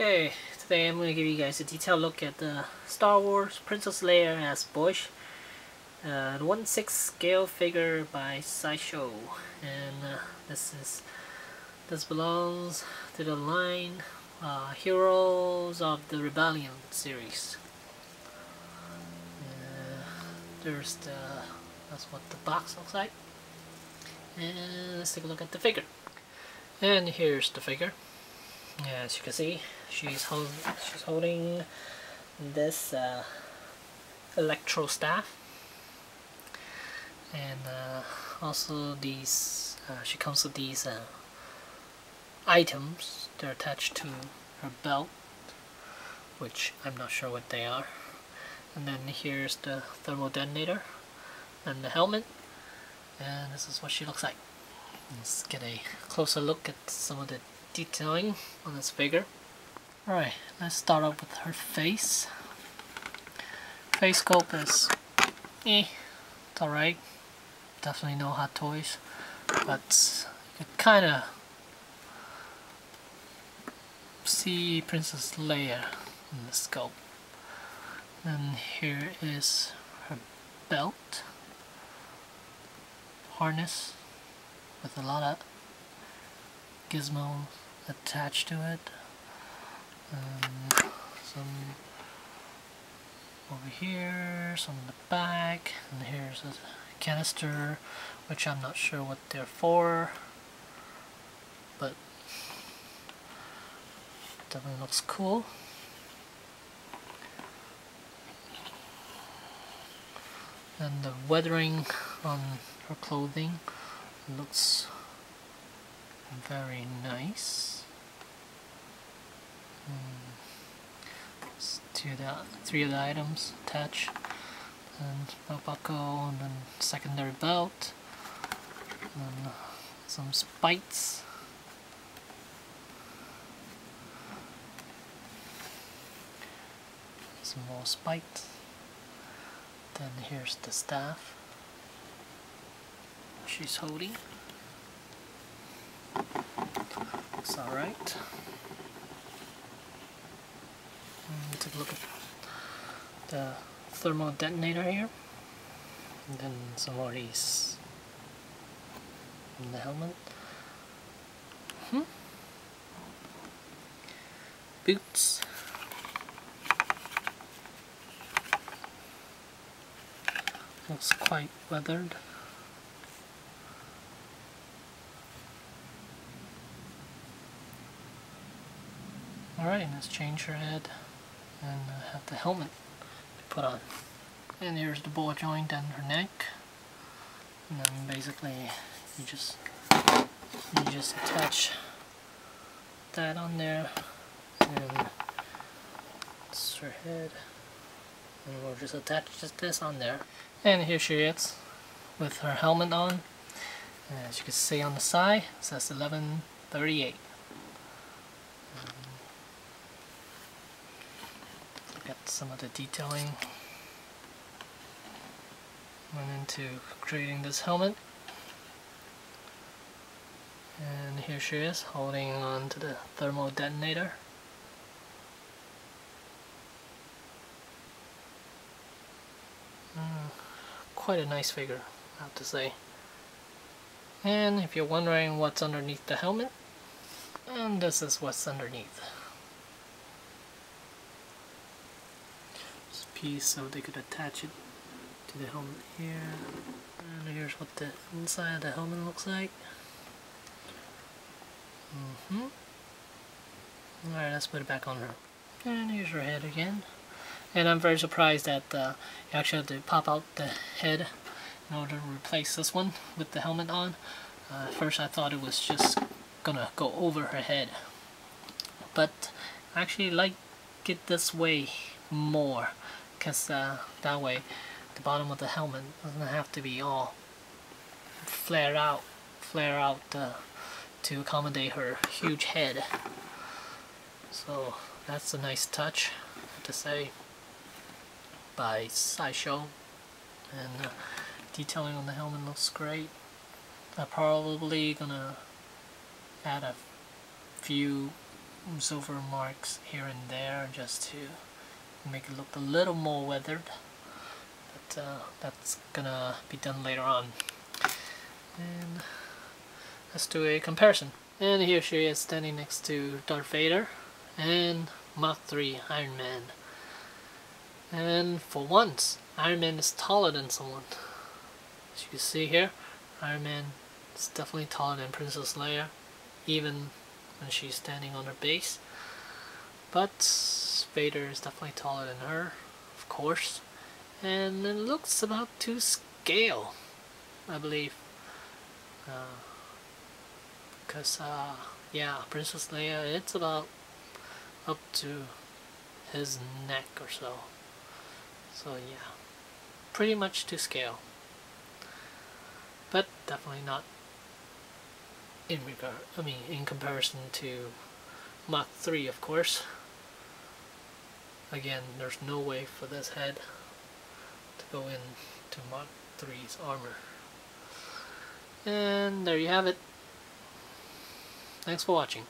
Okay, today I'm going to give you guys a detailed look at the Star Wars Princess Leia as Boushh, Uh, the 1 6 scale figure by Sideshow. And uh, this is this belongs to the line uh, Heroes of the Rebellion series. Uh, there's the that's what the box looks like. And let's take a look at the figure. And here's the figure. As you can see, she's hold she's holding this uh, electro staff, and uh, also these. Uh, she comes with these uh, items. They're attached to her belt, which I'm not sure what they are. And then here's the thermal detonator and the helmet, and this is what she looks like. Let's get a closer look at some of the detailing on this figure. Alright, let's start off with her face. Face sculpt is eh, it's alright. Definitely no hot toys. But you can kinda see Princess Leia in the sculpt. And here is her belt harness with a lot of gizmos attached to it. Um, some over here, some in the back, and here's a canister, which I'm not sure what they're for, but definitely looks cool. And the weathering on her clothing looks very nice. Hmm. Of the, three of the items attached. And belt buckle, and then secondary belt. And some spikes. Some more spikes. Then here's the staff she's holding. Looks alright. Take a look at the thermal detonator here. And then some more of these in the helmet. Hmm. Boots. Looks quite weathered. Alright, let's change her head and uh, have the helmet put on. And here's the ball joint and her neck. And then basically you just you just attach that on there. And it's her head. And we'll just attach this on there. And here she is with her helmet on. As you can see on the side it says 1138 Get some of the detailing. Went into creating this helmet. And here she is holding on to the thermal detonator. Mm, quite a nice figure I have to say. And if you're wondering what's underneath the helmet and this is what's underneath piece so they could attach it to the helmet here. And here's what the inside of the helmet looks like. Mm hmm Alright, let's put it back on her. And here's her head again. And I'm very surprised that uh, you actually have to pop out the head in order to replace this one with the helmet on. Uh, first I thought it was just gonna go over her head. But I actually like it this way more because uh, that way the bottom of the helmet doesn't have to be all flare out flare out uh, to accommodate her huge head. So that's a nice touch to say by Sideshow and uh, detailing on the helmet looks great. I'm probably gonna add a few silver marks here and there just to make it look a little more weathered but uh, that's gonna be done later on. And let's do a comparison. And here she is standing next to Darth Vader and Mach 3 Iron Man. And for once Iron Man is taller than someone. As you can see here Iron Man is definitely taller than Princess Leia even when she's standing on her base. But Vader is definitely taller than her, of course. And it looks about to scale, I believe. Uh, because, uh, yeah, Princess Leia, it's about up to his neck or so. So, yeah, pretty much to scale. But definitely not in regard, I mean, in comparison to Mach 3, of course. Again, there's no way for this head to go into Mach 3's armor. And there you have it. Thanks for watching.